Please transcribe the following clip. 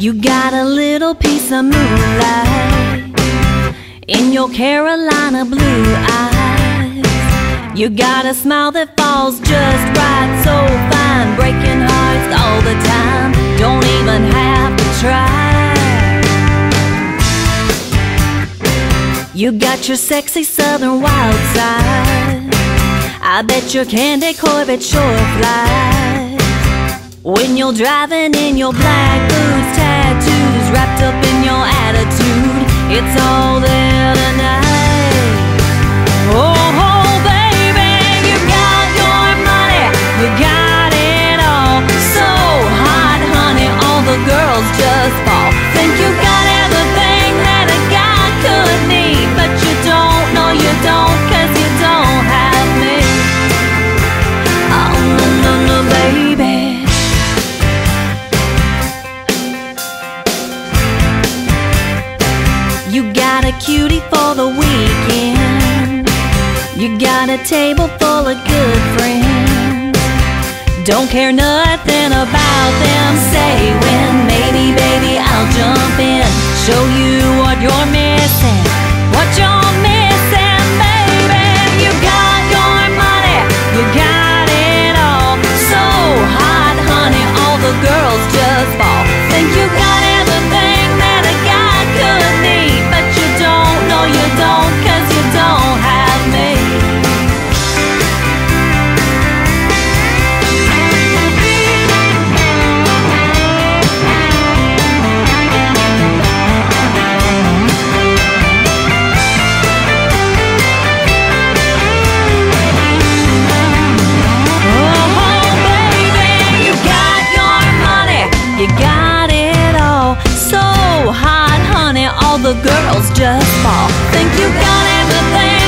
You got a little piece of moonlight in your Carolina blue eyes. You got a smile that falls just right, so fine, breaking hearts all the time. Don't even have to try. You got your sexy southern wild side. I bet your candy Corvette sure flies. When you're driving in your black boots, You got a cutie for the weekend. You got a table full of good friends. Don't care nothing about them. All the girls just fall. Think you got everything